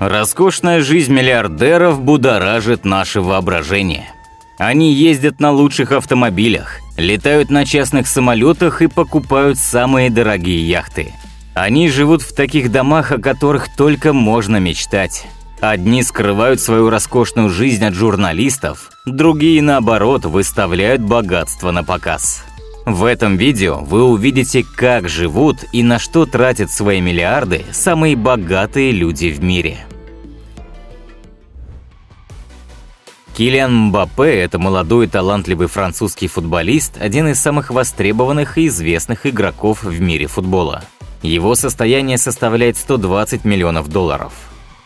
Роскошная жизнь миллиардеров будоражит наше воображение. Они ездят на лучших автомобилях, летают на частных самолетах и покупают самые дорогие яхты. Они живут в таких домах, о которых только можно мечтать. Одни скрывают свою роскошную жизнь от журналистов, другие, наоборот, выставляют богатство на показ. В этом видео вы увидите, как живут и на что тратят свои миллиарды самые богатые люди в мире. Килиан Мбаппе – это молодой талантливый французский футболист, один из самых востребованных и известных игроков в мире футбола. Его состояние составляет 120 миллионов долларов.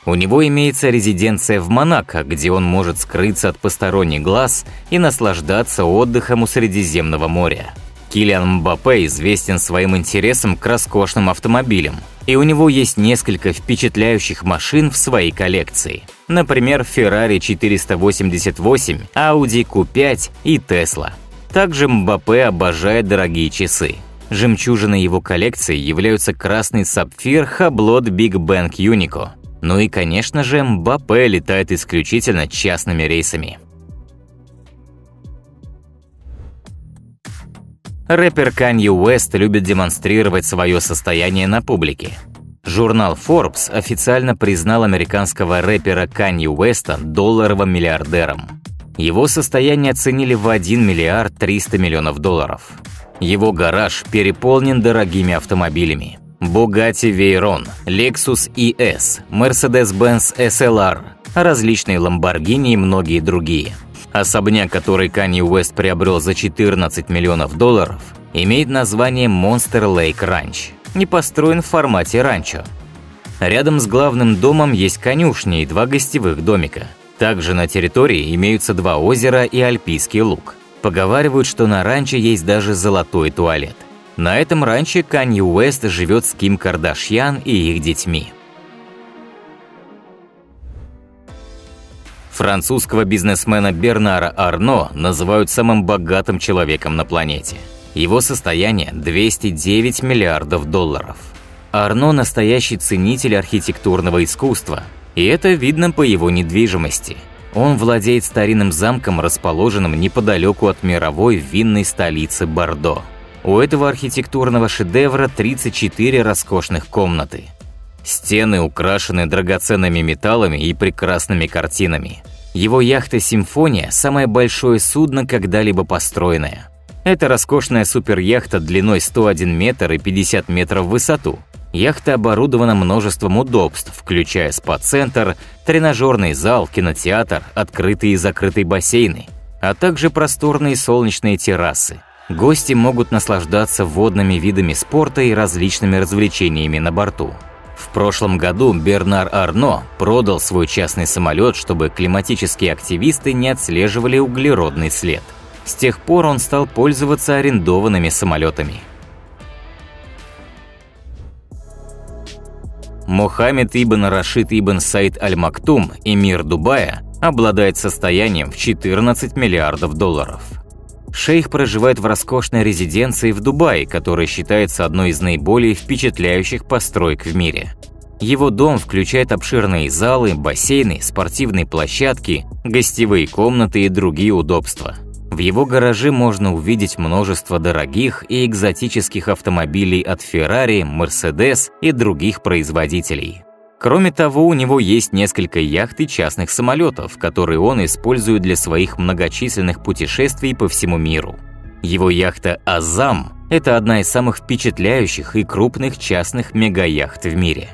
У него имеется резиденция в Монако, где он может скрыться от посторонних глаз и наслаждаться отдыхом у Средиземного моря. Килиан Мбаппе известен своим интересом к роскошным автомобилям, и у него есть несколько впечатляющих машин в своей коллекции. Например, Ferrari 488, Audi Q5 и Tesla. Также Мбаппе обожает дорогие часы. Жемчужиной его коллекции являются красный сапфир Hublot Big Bang Unico. Ну и, конечно же, Мбаппе летает исключительно частными рейсами. Рэпер Канье Уэст любит демонстрировать свое состояние на публике. Журнал Forbes официально признал американского рэпера Канье Уэста долларовым миллиардером. Его состояние оценили в 1 миллиард 300 миллионов долларов. Его гараж переполнен дорогими автомобилями. Bugatti Veyron, Lexus ES, Mercedes-Benz SLR, различные Lamborghini и многие другие – Особняк, который Канье Уэст приобрел за 14 миллионов долларов, имеет название Monster Lake Ranch, не построен в формате ранчо. Рядом с главным домом есть конюшни и два гостевых домика. Также на территории имеются два озера и альпийский луг. Поговаривают, что на ранчо есть даже золотой туалет. На этом ранче Канье Уэст живет с Ким Кардашьян и их детьми. Французского бизнесмена Бернара Арно называют самым богатым человеком на планете. Его состояние – 209 миллиардов долларов. Арно – настоящий ценитель архитектурного искусства, и это видно по его недвижимости. Он владеет старинным замком, расположенным неподалеку от мировой винной столицы Бордо. У этого архитектурного шедевра 34 роскошных комнаты. Стены украшены драгоценными металлами и прекрасными картинами. Его яхта «Симфония» – самое большое судно, когда-либо построенное. Это роскошная суперяхта длиной 101 метр и 50 метров в высоту. Яхта оборудована множеством удобств, включая спа-центр, тренажерный зал, кинотеатр, открытые и закрытые бассейны, а также просторные солнечные террасы. Гости могут наслаждаться водными видами спорта и различными развлечениями на борту. В прошлом году Бернар Арно продал свой частный самолет, чтобы климатические активисты не отслеживали углеродный след. С тех пор он стал пользоваться арендованными самолетами. Мохаммед ибн Рашид ибн Саид Аль-Мактум, эмир Дубая, обладает состоянием в 14 миллиардов долларов. Шейх проживает в роскошной резиденции в Дубае, которая считается одной из наиболее впечатляющих построек в мире. Его дом включает обширные залы, бассейны, спортивные площадки, гостевые комнаты и другие удобства. В его гараже можно увидеть множество дорогих и экзотических автомобилей от Ferrari, Mercedes и других производителей. Кроме того, у него есть несколько яхт и частных самолетов, которые он использует для своих многочисленных путешествий по всему миру. Его яхта «Азам» – это одна из самых впечатляющих и крупных частных мегаяхт в мире.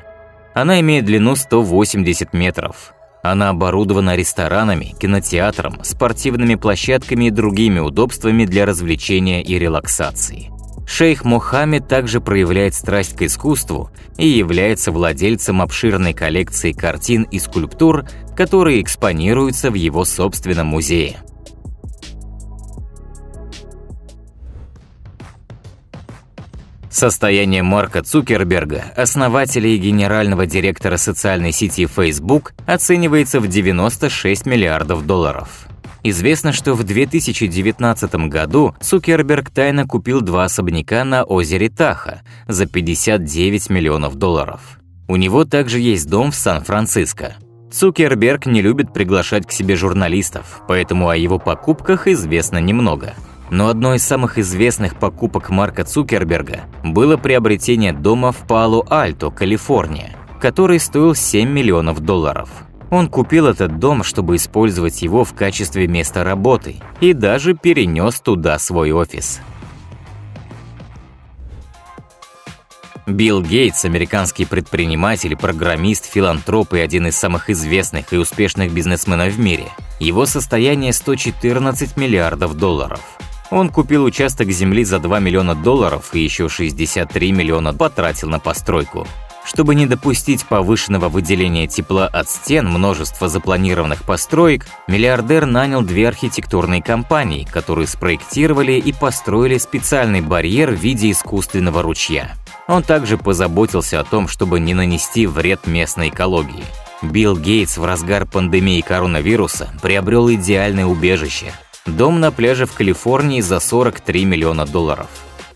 Она имеет длину 180 метров. Она оборудована ресторанами, кинотеатром, спортивными площадками и другими удобствами для развлечения и релаксации. Шейх Мухаммед также проявляет страсть к искусству и является владельцем обширной коллекции картин и скульптур, которые экспонируются в его собственном музее. Состояние Марка Цукерберга, основателя и генерального директора социальной сети Facebook, оценивается в 96 миллиардов долларов. Известно, что в 2019 году Цукерберг тайно купил два особняка на озере Таха за 59 миллионов долларов. У него также есть дом в Сан-Франциско. Цукерберг не любит приглашать к себе журналистов, поэтому о его покупках известно немного. Но одной из самых известных покупок Марка Цукерберга было приобретение дома в Пало-Альто, Калифорния, который стоил 7 миллионов долларов. Он купил этот дом, чтобы использовать его в качестве места работы и даже перенес туда свой офис. Билл Гейтс – американский предприниматель, программист, филантроп и один из самых известных и успешных бизнесменов в мире. Его состояние 114 миллиардов долларов. Он купил участок земли за 2 миллиона долларов и еще 63 миллиона потратил на постройку. Чтобы не допустить повышенного выделения тепла от стен множества запланированных построек, миллиардер нанял две архитектурные компании, которые спроектировали и построили специальный барьер в виде искусственного ручья. Он также позаботился о том, чтобы не нанести вред местной экологии. Билл Гейтс в разгар пандемии коронавируса приобрел идеальное убежище – Дом на пляже в Калифорнии за 43 миллиона долларов.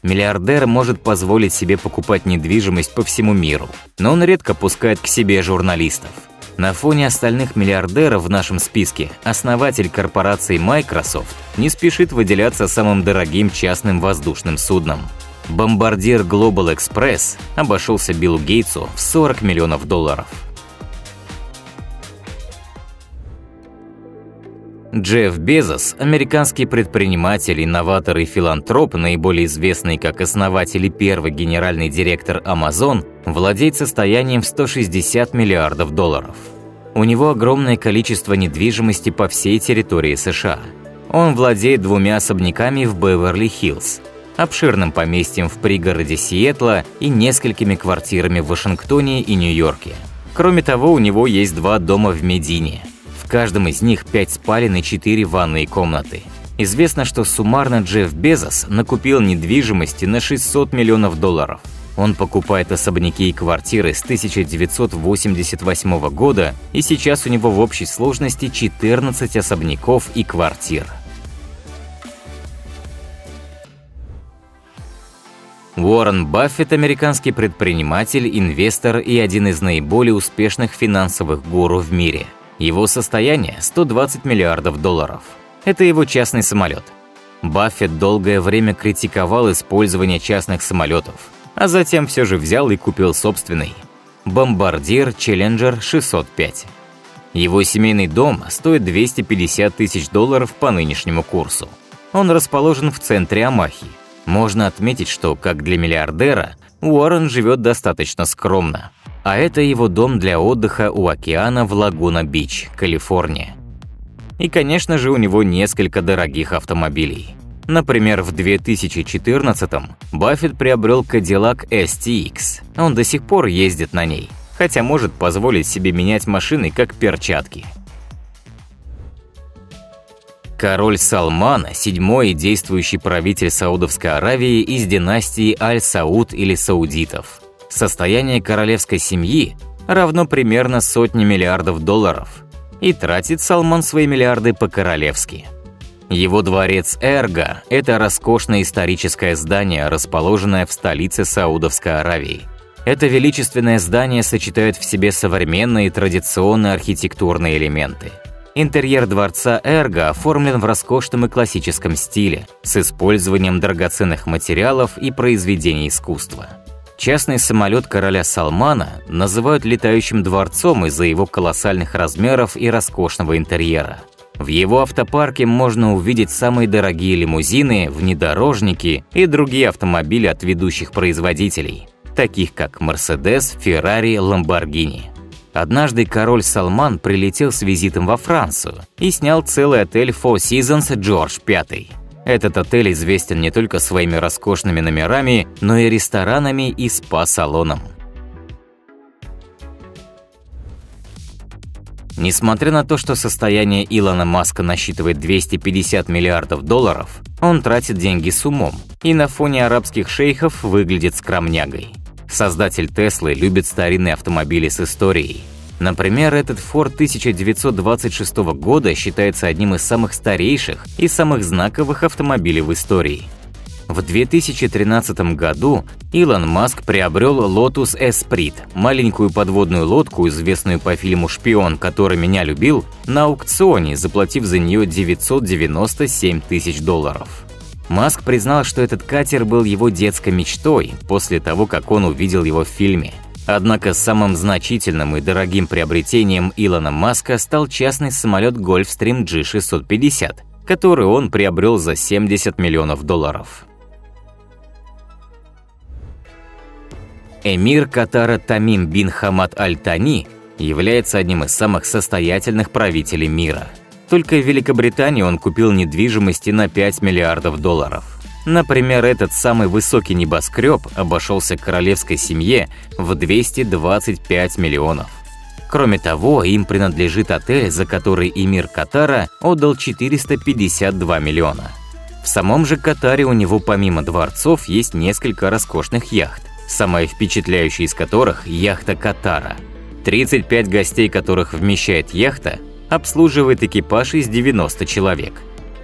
Миллиардер может позволить себе покупать недвижимость по всему миру, но он редко пускает к себе журналистов. На фоне остальных миллиардеров в нашем списке основатель корпорации Microsoft не спешит выделяться самым дорогим частным воздушным судном. Бомбардир Global Express обошелся Биллу Гейтсу в 40 миллионов долларов. Джефф Безос – американский предприниматель, инноватор и филантроп, наиболее известный как основатель и первый генеральный директор Amazon, владеет состоянием в 160 миллиардов долларов. У него огромное количество недвижимости по всей территории США. Он владеет двумя особняками в Беверли-Хиллз, обширным поместьем в пригороде Сиэтла и несколькими квартирами в Вашингтоне и Нью-Йорке. Кроме того, у него есть два дома в Медине – каждом из них 5 спален и 4 ванные комнаты. Известно, что суммарно Джефф Безос накупил недвижимости на 600 миллионов долларов. Он покупает особняки и квартиры с 1988 года, и сейчас у него в общей сложности 14 особняков и квартир. Уоррен Баффет – американский предприниматель, инвестор и один из наиболее успешных финансовых гуру в мире – его состояние – 120 миллиардов долларов. Это его частный самолет. Баффет долгое время критиковал использование частных самолетов, а затем все же взял и купил собственный – бомбардир Challenger 605. Его семейный дом стоит 250 тысяч долларов по нынешнему курсу. Он расположен в центре Амахи. Можно отметить, что, как для миллиардера, Уоррен живет достаточно скромно а это его дом для отдыха у океана в Лагуна-Бич, Калифорния. И, конечно же, у него несколько дорогих автомобилей. Например, в 2014-м Баффет приобрел Cadillac STX. Он до сих пор ездит на ней, хотя может позволить себе менять машины как перчатки. Король Салман – седьмой действующий правитель Саудовской Аравии из династии Аль-Сауд или Саудитов – Состояние королевской семьи равно примерно сотне миллиардов долларов, и тратит Салман свои миллиарды по-королевски. Его дворец Эрго – это роскошное историческое здание, расположенное в столице Саудовской Аравии. Это величественное здание сочетает в себе современные и традиционные архитектурные элементы. Интерьер дворца Эрго оформлен в роскошном и классическом стиле, с использованием драгоценных материалов и произведений искусства. Частный самолет короля Салмана называют летающим дворцом из-за его колоссальных размеров и роскошного интерьера. В его автопарке можно увидеть самые дорогие лимузины, внедорожники и другие автомобили от ведущих производителей, таких как Mercedes, Ferrari, Lamborghini. Однажды король Салман прилетел с визитом во Францию и снял целый отель Four Seasons George V. Этот отель известен не только своими роскошными номерами, но и ресторанами и спа-салоном. Несмотря на то, что состояние Илона Маска насчитывает 250 миллиардов долларов, он тратит деньги с умом и на фоне арабских шейхов выглядит скромнягой. Создатель Теслы любит старинные автомобили с историей – Например, этот Ford 1926 года считается одним из самых старейших и самых знаковых автомобилей в истории. В 2013 году Илон Маск приобрел Lotus Esprit, маленькую подводную лодку, известную по фильму «Шпион, который меня любил», на аукционе, заплатив за нее 997 тысяч долларов. Маск признал, что этот катер был его детской мечтой после того, как он увидел его в фильме. Однако самым значительным и дорогим приобретением Илона Маска стал частный самолет Gulfstream G650, который он приобрел за 70 миллионов долларов. Эмир Катара Тамим бин Хамад Аль-Тани является одним из самых состоятельных правителей мира. Только в Великобритании он купил недвижимости на 5 миллиардов долларов. Например, этот самый высокий небоскреб обошелся королевской семье в 225 миллионов. Кроме того, им принадлежит отель, за который эмир Катара отдал 452 миллиона. В самом же Катаре у него помимо дворцов есть несколько роскошных яхт самая впечатляющая из которых – яхта Катара. 35 гостей, которых вмещает яхта, обслуживает экипаж из 90 человек.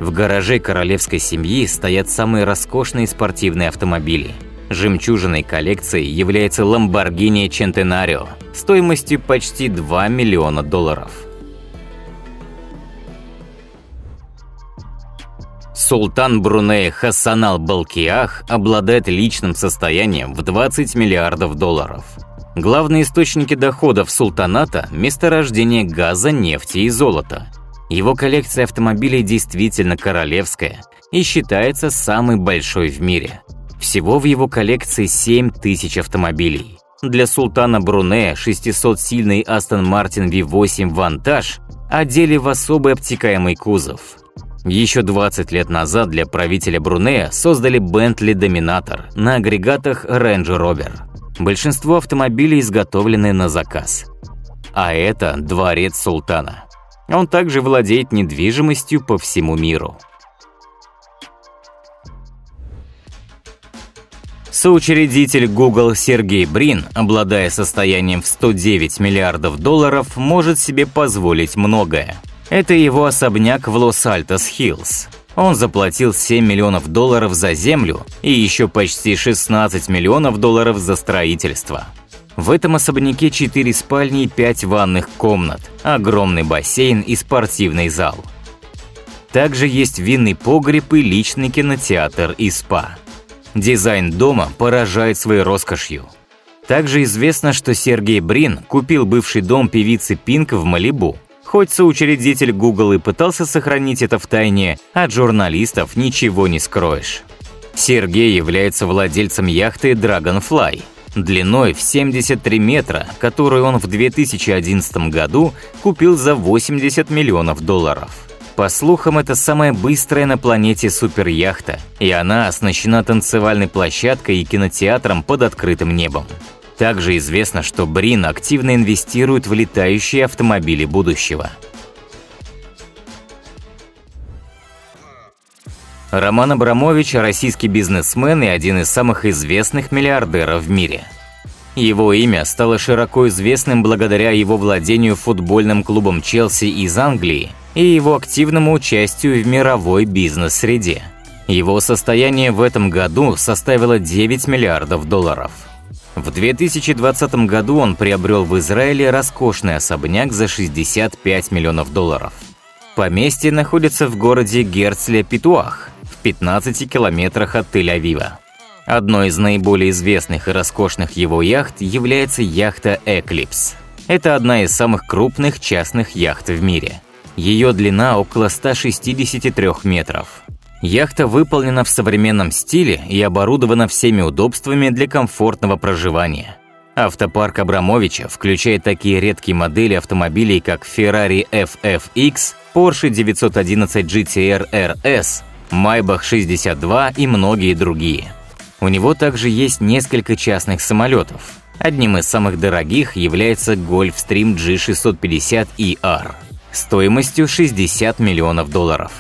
В гараже королевской семьи стоят самые роскошные спортивные автомобили. Жемчужиной коллекции является Lamborghini Centenario стоимостью почти 2 миллиона долларов. Султан Брунея Хасанал Балкиах обладает личным состоянием в 20 миллиардов долларов. Главные источники доходов султаната – месторождение газа, нефти и золота. Его коллекция автомобилей действительно королевская и считается самой большой в мире. Всего в его коллекции 7 тысяч автомобилей. Для султана Брунея 600-сильный Aston Martin V8 Vantage одели в особый обтекаемый кузов – еще 20 лет назад для правителя Брунея создали Bentley Dominator на агрегатах Range Rover. Большинство автомобилей изготовлены на заказ. А это дворец султана. Он также владеет недвижимостью по всему миру. Соучредитель Google Сергей Брин, обладая состоянием в 109 миллиардов долларов, может себе позволить многое. Это его особняк в Лос-Альтос-Хиллз. Он заплатил 7 миллионов долларов за землю и еще почти 16 миллионов долларов за строительство. В этом особняке 4 спальни и 5 ванных комнат, огромный бассейн и спортивный зал. Также есть винный погреб и личный кинотеатр и спа. Дизайн дома поражает своей роскошью. Также известно, что Сергей Брин купил бывший дом певицы Пинк в Малибу Хоть соучредитель Google и пытался сохранить это в тайне, от журналистов ничего не скроешь. Сергей является владельцем яхты Dragonfly, длиной в 73 метра, которую он в 2011 году купил за 80 миллионов долларов. По слухам, это самая быстрая на планете суперяхта, и она оснащена танцевальной площадкой и кинотеатром под открытым небом. Также известно, что Брин активно инвестирует в летающие автомобили будущего. Роман Абрамович – российский бизнесмен и один из самых известных миллиардеров в мире. Его имя стало широко известным благодаря его владению футбольным клубом Челси из Англии и его активному участию в мировой бизнес-среде. Его состояние в этом году составило 9 миллиардов долларов – в 2020 году он приобрел в Израиле роскошный особняк за 65 миллионов долларов. Поместье находится в городе Герцле-Петуах, в 15 километрах от Тель-Авива. Одной из наиболее известных и роскошных его яхт является яхта «Эклипс». Это одна из самых крупных частных яхт в мире. Ее длина около 163 метров. Яхта выполнена в современном стиле и оборудована всеми удобствами для комфортного проживания. Автопарк Абрамовича включает такие редкие модели автомобилей, как Ferrari FFX, Porsche 911 GTR RS, Maybach 62 и многие другие. У него также есть несколько частных самолетов. Одним из самых дорогих является Gulfstream G650ER стоимостью 60 миллионов долларов.